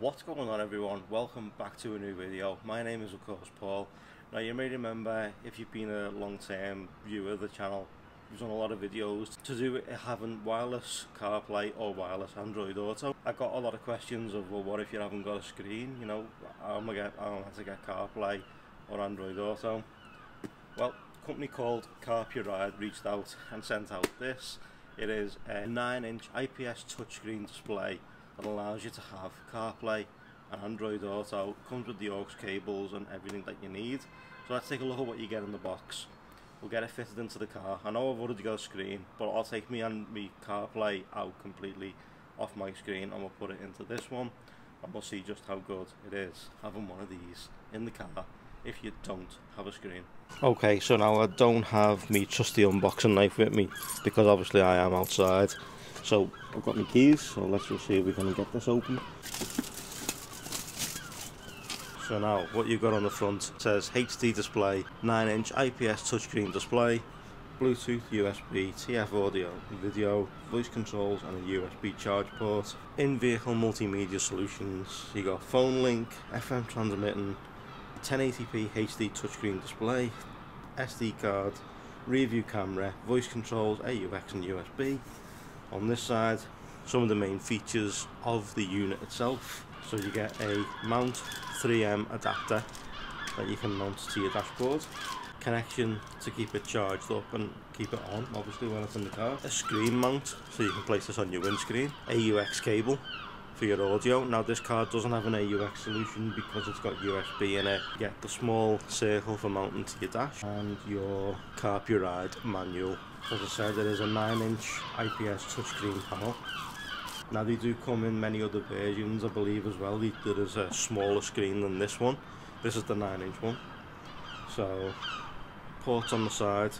What's going on everyone? Welcome back to a new video. My name is of course Paul. Now you may remember if you've been a long term viewer of the channel, we've done a lot of videos to do with having wireless CarPlay or wireless Android Auto. I got a lot of questions of well what if you haven't got a screen, you know, how am I get how am I to get CarPlay or Android Auto? Well, a company called CarPuride reached out and sent out this. It is a 9 inch IPS touchscreen display that allows you to have CarPlay and Android Auto. Comes with the aux cables and everything that you need. So let's take a look at what you get in the box. We'll get it fitted into the car. I know I've already got a screen, but I'll take me and me CarPlay out completely off my screen and we'll put it into this one and we'll see just how good it is having one of these in the car if you don't have a screen. Okay, so now I don't have me trusty unboxing knife with me because obviously I am outside. So I've got my keys, so let's just see if we can get this open. So now what you've got on the front says HD display, 9 inch IPS touchscreen display, Bluetooth, USB, TF audio, video, voice controls and a USB charge port. In-vehicle multimedia solutions, you got phone link, FM transmitting, 1080p HD touchscreen display, SD card, rear view camera, voice controls, AUX and USB, on this side some of the main features of the unit itself. So you get a mount 3M adapter that you can mount to your dashboard. Connection to keep it charged up and keep it on obviously when it's in the car. A screen mount so you can place this on your windscreen. AUX cable for your audio. Now this card doesn't have an AUX solution because it's got USB in it. You get the small circle for mounting to your dash and your CarPuride manual as I said, it is a 9 inch IPS touchscreen panel. Now they do come in many other versions I believe as well. There is a smaller screen than this one. This is the 9 inch one. So ports on the side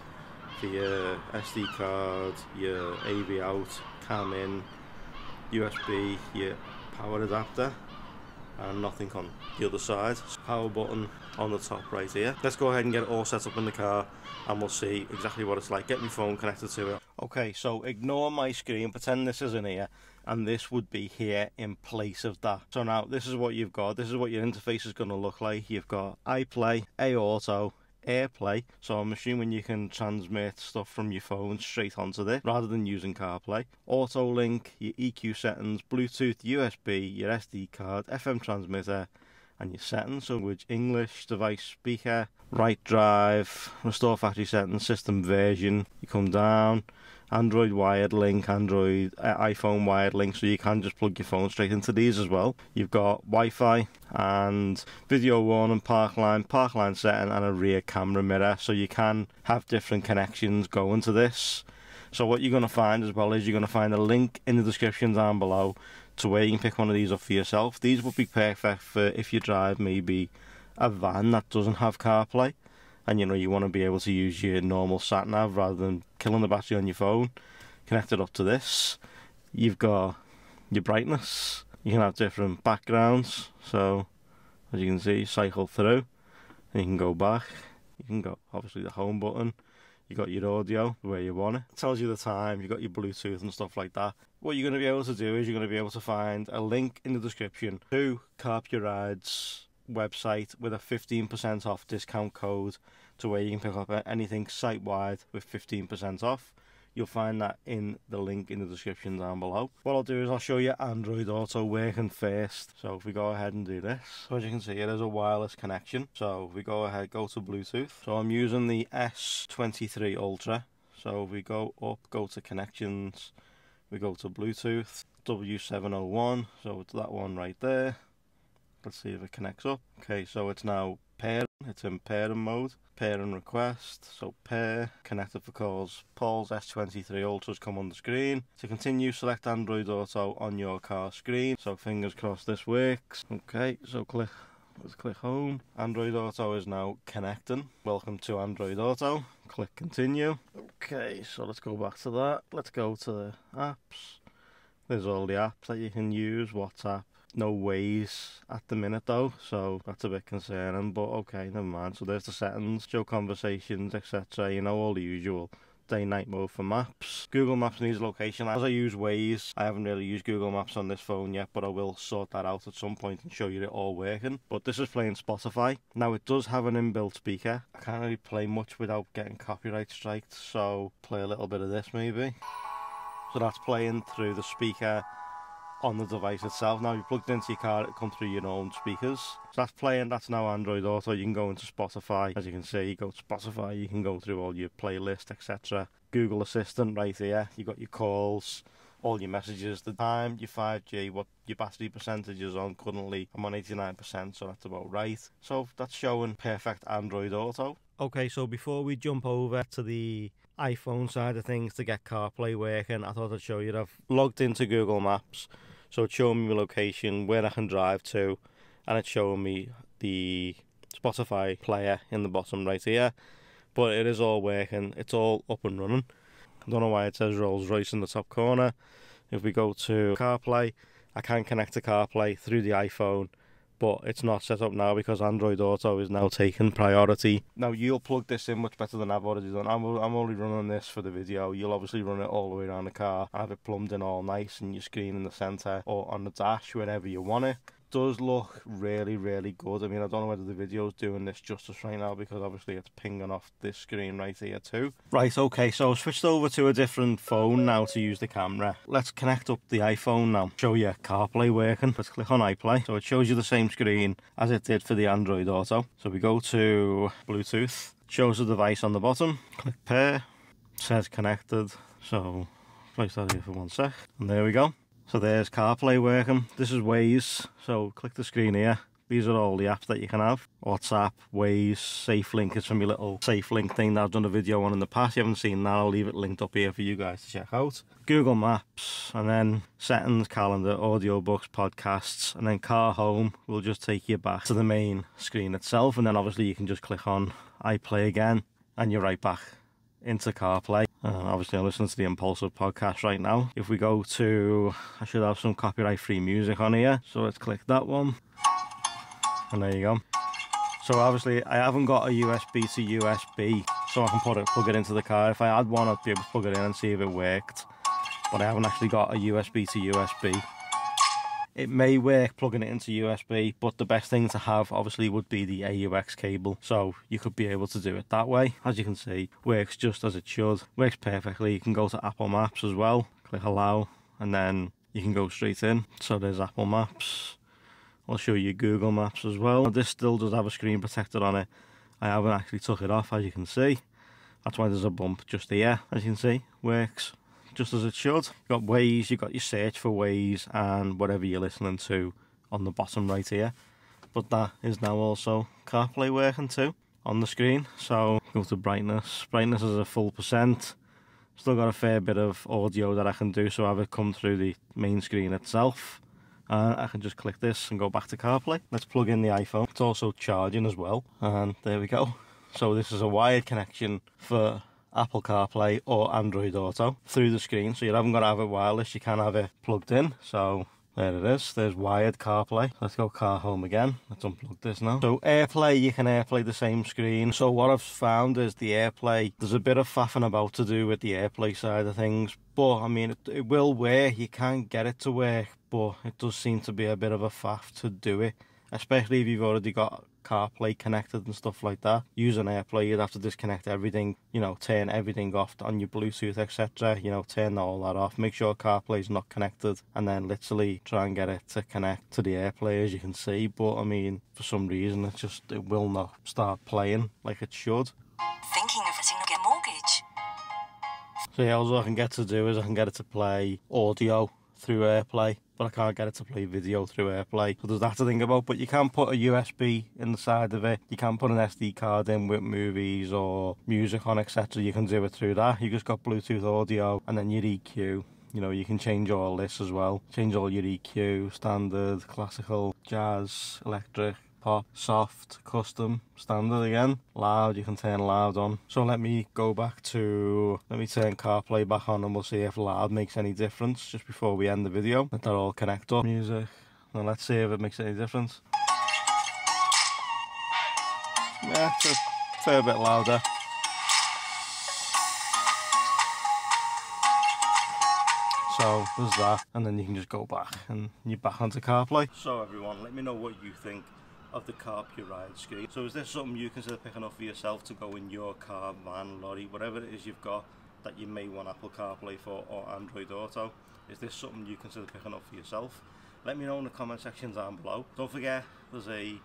for your SD card, your AV out, cam in, USB, your power adapter and nothing on the other side. Power button on the top right here. Let's go ahead and get it all set up in the car and we'll see exactly what it's like. Get my phone connected to it. Okay, so ignore my screen, pretend this is in here and this would be here in place of that. So now this is what you've got. This is what your interface is going to look like. You've got iPlay, A-Auto, AirPlay, so I'm assuming you can transmit stuff from your phone straight onto this rather than using CarPlay. Auto link, your EQ settings, Bluetooth, USB, your SD card, FM transmitter, and your settings, so which English, device speaker, right drive, restore factory settings, system version. You come down, Android wired link, Android uh, iPhone wired link, so you can just plug your phone straight into these as well. You've got Wi-Fi and video warning, park line, park line setting, and a rear camera mirror, so you can have different connections going to this. So what you're going to find as well is you're going to find a link in the description down below to where you can pick one of these up for yourself. These would be perfect for if you drive maybe a van that doesn't have CarPlay and you know you want to be able to use your normal sat nav rather than killing the battery on your phone. Connected up to this. You've got your brightness. You can have different backgrounds. So as you can see cycle through. And you can go back. You can go obviously the home button. You got your audio where you want it. it tells you the time. You got your bluetooth and stuff like that. What you're going to be able to do is you're going to be able to find a link in the description to CarPuride's website with a 15% off discount code to where you can pick up anything site wide with 15% off. You'll find that in the link in the description down below. What I'll do is I'll show you Android Auto working first. So if we go ahead and do this, as you can see it is a wireless connection. So if we go ahead, go to Bluetooth. So I'm using the S23 Ultra. So if we go up, go to connections, we go to Bluetooth, W701, so it's that one right there. Let's see if it connects up. Okay, so it's now pairing. It's in pairing mode. Pairing request. So pair connected for calls. Paul's S23 Ultra's come on the screen. To continue, select Android Auto on your car screen. So fingers crossed this works. Okay, so click. Let's click home. Android Auto is now connecting. Welcome to Android Auto. Click continue. Okay, so let's go back to that. Let's go to the apps. There's all the apps that you can use. WhatsApp, no Waze at the minute though, so that's a bit concerning. But okay, never mind. So there's the settings, show conversations, etc. You know all the usual day night mode for maps. Google Maps needs location. As I use Waze, I haven't really used Google Maps on this phone yet, but I will sort that out at some point and show you it all working. But this is playing Spotify. Now it does have an inbuilt speaker. I can't really play much without getting copyright striked, so play a little bit of this maybe. So that's playing through the speaker on the device itself. Now you've plugged into your car, it comes through your own speakers. So that's playing, that's now Android Auto. You can go into Spotify. As you can see, you go to Spotify, you can go through all your playlist, etc. Google Assistant right here. You've got your calls, all your messages, the time, your 5G, what your battery percentage is on currently. I'm on 89%, so that's about right. So that's showing perfect Android Auto. Okay, so before we jump over to the iPhone side of things to get CarPlay working, I thought I'd show you. I've logged into Google Maps, so it's showing me my location, where I can drive to, and it's showing me the Spotify player in the bottom right here. But it is all working, it's all up and running. I don't know why it says Rolls Royce in the top corner. If we go to CarPlay, I can connect to CarPlay through the iPhone but it's not set up now because Android Auto is now taking priority. Now you'll plug this in much better than I've already done. I'm, I'm only running this for the video. You'll obviously run it all the way around the car and have it plumbed in all nice and your screen in the centre or on the dash wherever you want it does look really, really good. I mean, I don't know whether the video's doing this justice right now because obviously it's pinging off this screen right here too. Right, okay, so I've switched over to a different phone now to use the camera. Let's connect up the iPhone now. Show you CarPlay working. Let's click on iPlay. So it shows you the same screen as it did for the Android Auto. So we go to Bluetooth. Shows the device on the bottom. Click pair. Says connected. So place that here for one sec. And there we go. So there's CarPlay working. This is Waze. So click the screen here. These are all the apps that you can have. WhatsApp, Waze, SafeLink is from your little SafeLink thing that I've done a video on in the past. You haven't seen that, I'll leave it linked up here for you guys to check out. Google Maps, and then settings, calendar, audiobooks, podcasts, and then car home will just take you back to the main screen itself. And then obviously you can just click on iPlay again, and you're right back into CarPlay. Uh, obviously, I'm listening to the Impulsive podcast right now. If we go to, I should have some copyright free music on here. So let's click that one. And there you go. So obviously, I haven't got a USB to USB, so I can put it, plug it into the car. If I had one, I'd be able to plug it in and see if it worked. But I haven't actually got a USB to USB. It may work plugging it into USB, but the best thing to have obviously would be the AUX cable. So you could be able to do it that way. As you can see, works just as it should. Works perfectly. You can go to Apple Maps as well. Click allow and then you can go straight in. So there's Apple Maps. I'll show you Google Maps as well. This still does have a screen protector on it. I haven't actually took it off as you can see. That's why there's a bump just here, as you can see. Works just as it should. You've got Waze, you've got your search for Waze and whatever you're listening to on the bottom right here. But that is now also CarPlay working too on the screen. So go to brightness. Brightness is a full percent. Still got a fair bit of audio that I can do, so I have it come through the main screen itself. And I can just click this and go back to CarPlay. Let's plug in the iPhone. It's also charging as well. And there we go. So this is a wired connection for Apple CarPlay or Android Auto through the screen. So you haven't got to have it wireless, you can have it plugged in. So there it is, there's wired CarPlay. Let's go car home again. Let's unplug this now. So AirPlay, you can AirPlay the same screen. So what I've found is the AirPlay, there's a bit of faffing about to do with the AirPlay side of things. But I mean, it, it will work, you can get it to work, but it does seem to be a bit of a faff to do it. Especially if you've already got CarPlay connected and stuff like that. Using an AirPlay, you'd have to disconnect everything, you know, turn everything off on your Bluetooth, etc. You know, turn all that off. Make sure CarPlay's not connected, and then literally try and get it to connect to the AirPlay, as you can see. But I mean, for some reason, it just it will not start playing like it should. Thinking of getting a mortgage. So yeah, all I can get to do is I can get it to play audio through AirPlay but I can't get it to play video through AirPlay. So there's that to think about. But you can put a USB in the side of it. You can put an SD card in with movies or music on, etc. You can do it through that. You just got Bluetooth audio and then your EQ. You know, you can change all this as well. Change all your EQ, standard, classical, jazz, electric, soft, custom, standard again. Loud, you can turn loud on. So let me go back to, let me turn CarPlay back on and we'll see if loud makes any difference just before we end the video. Let that all connect up. Music. And let's see if it makes any difference. Yeah, it's a fair bit louder. So there's that, and then you can just go back and you're back onto CarPlay. So everyone, let me know what you think of the Carpuride screen. So is this something you consider picking up for yourself to go in your car, van, lorry, whatever it is you've got that you may want Apple CarPlay for or Android Auto? Is this something you consider picking up for yourself? Let me know in the comment section down below. Don't forget, there's a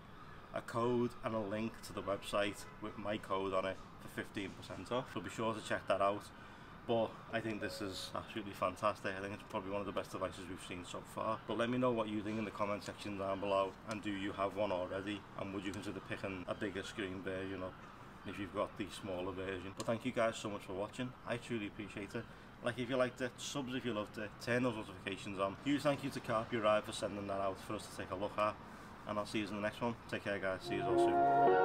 a code and a link to the website with my code on it for 15% off. So be sure to check that out. But I think this is absolutely fantastic. I think it's probably one of the best devices we've seen so far. But let me know what you think in the comment section down below. And do you have one already? And would you consider picking a bigger screen version up if you've got the smaller version? But thank you guys so much for watching. I truly appreciate it. Like if you liked it, subs if you loved it, turn those notifications on. Huge thank you to Carpuride for sending that out for us to take a look at. And I'll see you in the next one. Take care guys, see you all soon.